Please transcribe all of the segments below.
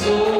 Տիրոջը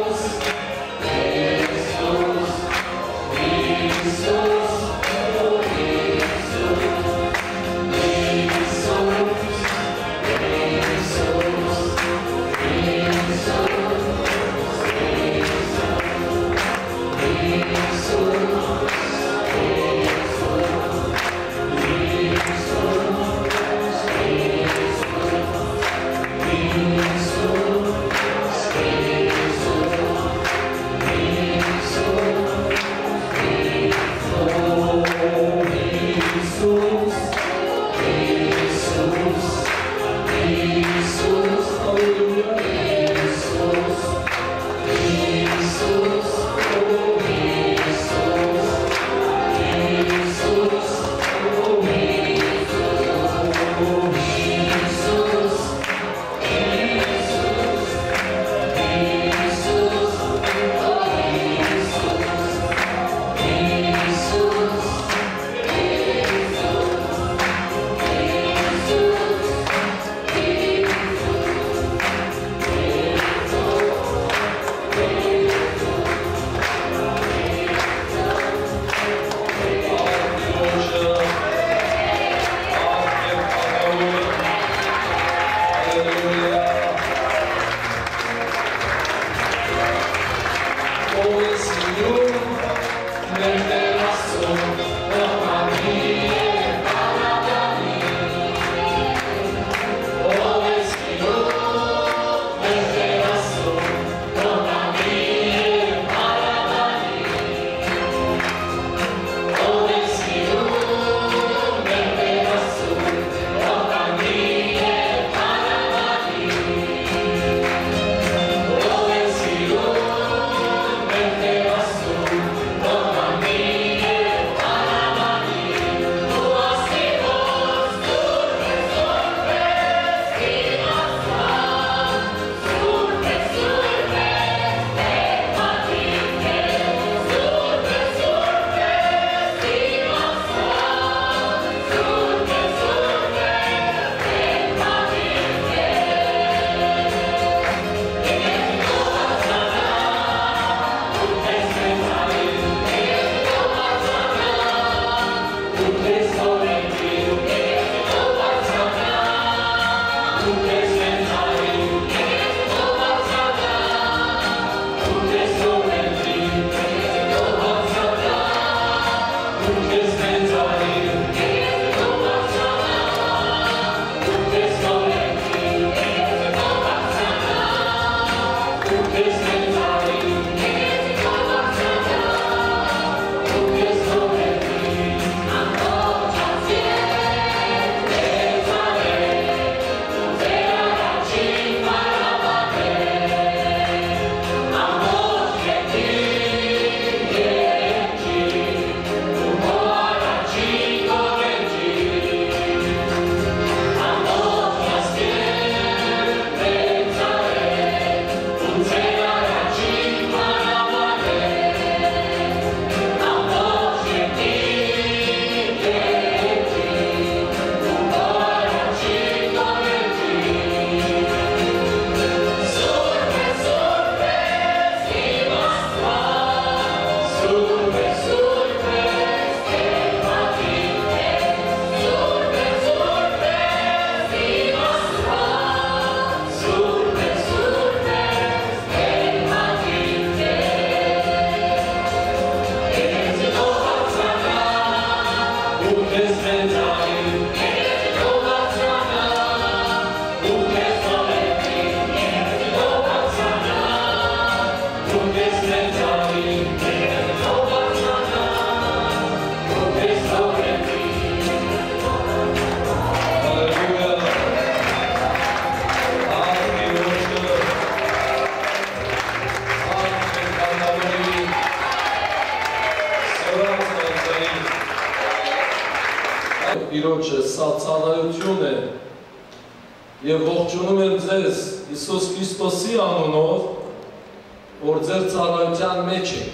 որ ձեր ցալայության մեջ է։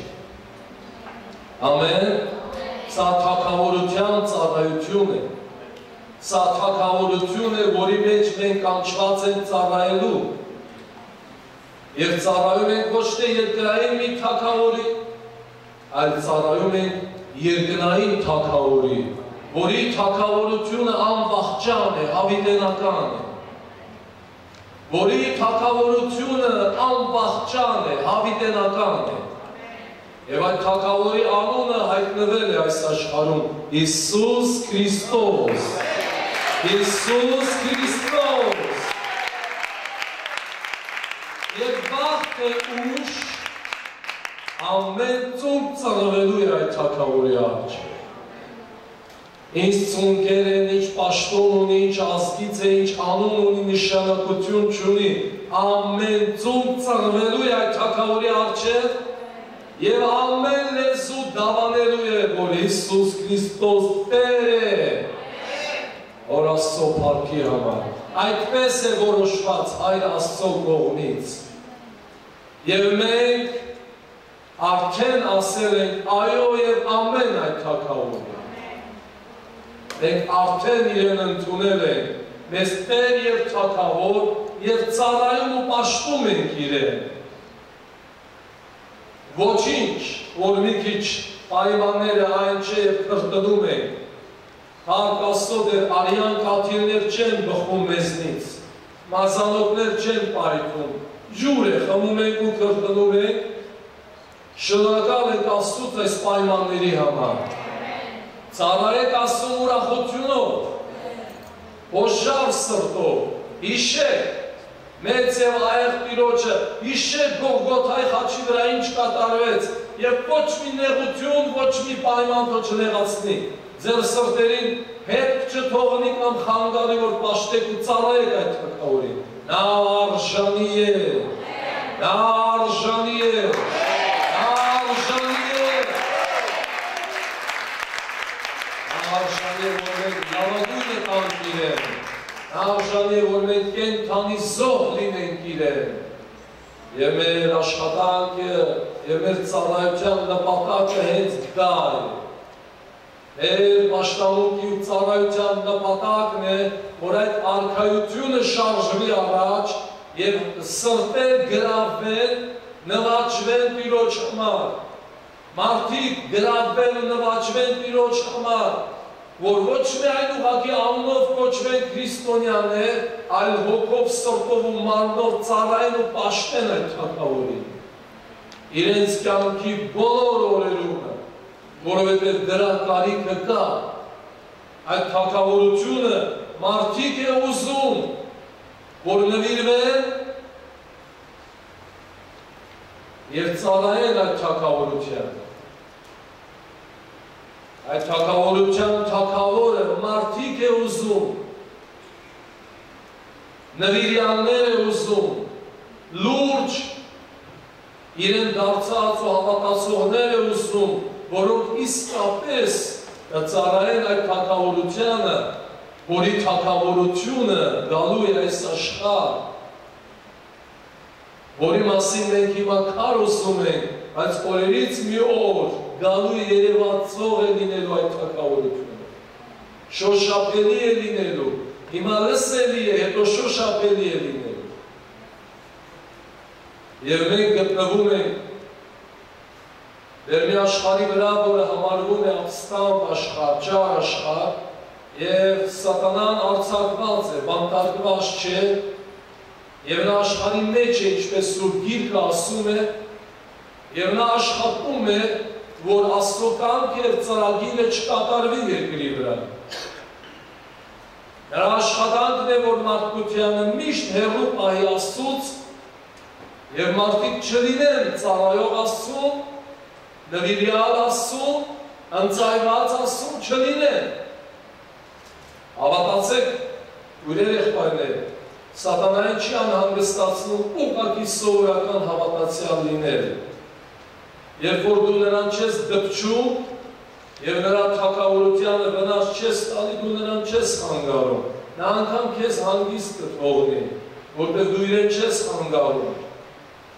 Ամեն։ Սա թակավորության ցալայություն է։ Սա թակավորություն է, որի մեջ մենք կանչված ենք ծառայելու։ Եվ ծառայում ենք ոչ թե երկրային մի թակավորի, այլ ծառայում ենք երկնային թակավորի, որի թակավորությունը անվախճան է, հավիտենական է, որի թակավորությունը անվախճան է, հավիտենական է, Եվ այդ թակավորի անունը հայտնվել է այս աշխարհում. Հիսուս Քրիստոս։ Հիսուս Քրիստոս։ Եվ վաղ թե ուշ ամեն ծունկ ծնվելու է այդ թակավորի արջը։ Ինչ ծունկեր են, ինչ պաշտոն ունի, ինչ ազգից է, ինչ անուն ունի, նշանակություն չունի, ամեն ծունկ ծնվելու է այդ թակավորի արջը եւ ամեն լեզու դավանելու է, որ Հիսուս Քրիստոս Տեր է։ Որ Աստծո փառքի համար։ Այդպես է որոշված Հայր Աստծո կողմից։ Եվ մենք արդեն ասել ենք այո եւ ամեն այդ թակավորը։ Մենք արդեն իրեն ընդունել ենք մեզ Տեր եւ թակավոր եւ ծառայում ու պաշտում ենք իրեն ոչինչ, որ մի քիչ պայմանները այն չէ եւ կրտնում են, հարկ աստո դեր արյան կաթիլներ չեն բխում մեզնից, մազանոկներ չեն պայթում, ջուր է, խմում ենք ու կրտնում ենք, շնորհակալ ենք Աստծուց այս պայմանների համար։ Ծառայեք Աստծո ուրախությունով, հոշավ սրտով, հիշեք, մեծ եւ այեղ տիրոջը հիշեք Գողգոթայի խաչի վրա ինչ կատարվեց եւ ոչ մի նեղություն, ոչ մի պայման թո չնեղացնի։ Ձեր սրտերին հետ չթողնի կամ խանգարի, որ պաշտեք ու ծառայեք այդ թակավորին։ Նա արժանի է։ Նա արժանի է։ Նա արժանի է։ Նա արժանի է, որ մենք լավագույնը տանք իրեն արժանի է, որ մենք կենթանի զոհ լինենք իրեն։ Եվ մեր աշխատանքը եւ մեր ծառայության նպատակը հենց դա է։ Մեր պաշտամունքի ու ծառայության նպատակն է, որ այդ արքայությունը շարժվի առաջ եւ սրտեր գրավվեն, նվաճվեն Տիրոջ համար։ Մարդիկ գրավվեն ու նվաճվեն Տիրոջ համար որ ոչ միայն ուղղակի անունով կոչվեն քրիստոնյաներ, այլ հոգով, սրտով ու մարմնով ծառայեն ու պաշտեն այդ թակավորին։ Իրենց կյանքի բոլոր օրերումը, որովհետև դրա կարիքը կա, այդ թակավորությունը մարդիկ է ուզում, որ նվիրվեն և ծառայեն այդ թակավորությանը այդ թակավորության թակավորը մարդիկ է ուզում, նվիրյաններ է ուզում, լուրջ իրեն դարձած ու հավատացողներ է ուզում, որոնք իսկապես կծարայեն այդ թակավորությանը, որի թակավորությունը գալու է այս աշխար, որի մասին մենք հիմա քար ուսում ենք, բայց օրերից մի օր գալու երևացող է լինելու այդ թակավորությունը։ Շոշապելի է լինելու, հիմա լսելի է, հետո շոշապելի է լինելու։ Եվ մենք գտնվում ենք դեր մի աշխարի վրա, որը համարվում է ապստամբ աշխար, ճար աշխար, և սատանան արցակված է, բանտարկված չէ, և նա աշխարի մեջ է, ինչպես սուր գիրկը ասում է, և նա աշխատում է որ Աստծո կամք եւ ծրագիրը չկատարվի երկրի վրա։ Նրա աշխատանքն է, որ մարդկությանը միշտ հեռու պահի Աստծուց եւ մարդիկ չլինեն ծառայող Աստծուն, նվիրյալ Աստծուն, ընծայված Աստծուն չլինեն։ Հավատացեք ուրեր եղբայրներ, սատանային չի անհանգստացնում ուղղակի սովորական հավատացյալ լինել երբ որ դու նրան չես դպչում եւ նրա թակավորությանը վնաս չես տալի, դու նրան չես հանգարում։ Նա անգամ քեզ հանգիստ կթողնի, որտեղ դու իրեն չես հանգարում։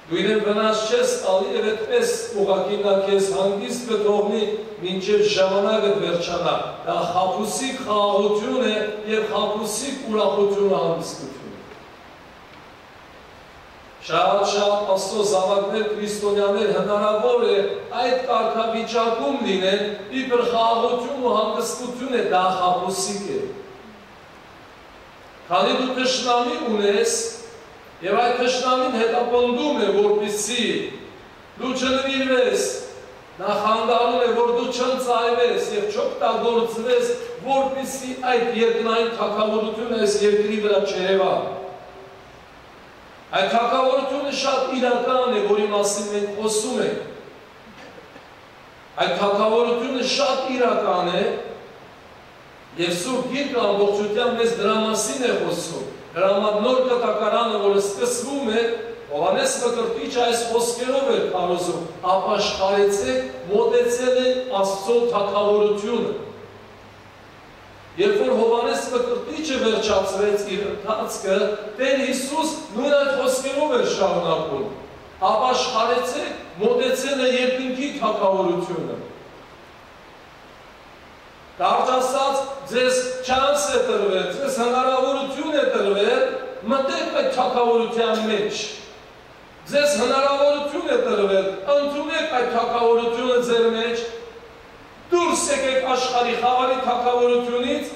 Դու իրեն վնաս չես տալի եւ այդպես ուղակի նա քեզ հանգիստ կթողնի, մինչև ժամանակը վերջանա։ Դա խափուսիկ խաղաղություն է եւ խափուսիկ ուրախություն հանգստություն։ Շատ-շատ աստծո զավակներ, քրիստոնյաներ հնարավոր է այդ կարգավիճակում լինեն, իբր խաղաղություն ու հանգստություն է դա խաբուսիկ է։ Քանի դու թշնամի ունես, եւ այդ թշնամին հետապնդում է, որպիսի դու չնվիրվես, նա խանդարում է, որ դու չընծայվես եւ չօգտագործվես, որպիսի այդ երկնային թակավորությունը այս երկրի վրա չերևա։ Այդ թակավորությունը շատ իրական է, որի մասին մենք խոսում ենք։ Այդ թակավորությունը շատ իրական է, եւ Սուրբ Գիրքը ամբողջությամբ մեզ դրա մասին է խոսում։ Դրա համար նոր կտակարանը, որը սկսվում է, Հովանես Մկրտիչը այս խոսքերով էր կարոզում, ապաշխարեցեք, մոտեցել է Աստծո թակավորությունը։ Երբ որ Հովանես Մկրտիչը վերջացրեց իր ընթացքը, Տեր Հիսուս նույն այդ խոսքերով էր շարունակում։ Ապաշխարեցեք, մոտեցել է երկնքի թակավորությունը։ Կարճ ասած, ձեզ չանս է տրվել, ձեզ հնարավորություն է տրվել մտեք այդ թակավորության մեջ։ Ձեզ հնարավորություն է տրվել, ընդունեք այդ թակավորությունը ձեր մեջ, դուրս եկեք աշխարհի խավարի թակավորությունից,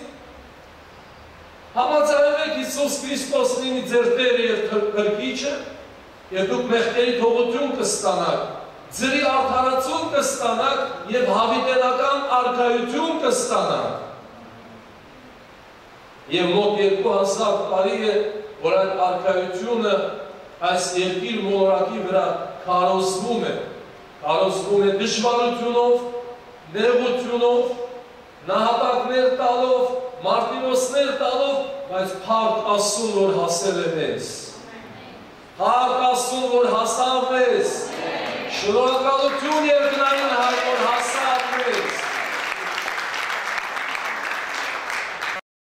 համաձայնվեք Հիսուս Քրիստոս լինի ձեր Տերը եւ Քրկիչը, եւ դուք մեղքերի թողություն կստանաք, ձրի արդարացում կստանաք եւ հավիտենական արքայություն կստանաք։ Եվ մոտ 2000 տարի է, որ այդ արքայությունը այս երկիր մոլորակի վրա քարոզվում է, քարոզվում է դժվարությունով, նեղությունով, նահատակներ տալով, մարտիրոսներ տալով, բայց փառք Աստծուն, որ հասել է մեզ։ Փառք Աստծուն, որ հասավ մեզ։ Շնորհակալություն երկնային հայ, որ հասավ